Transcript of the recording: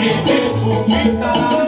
que tempo que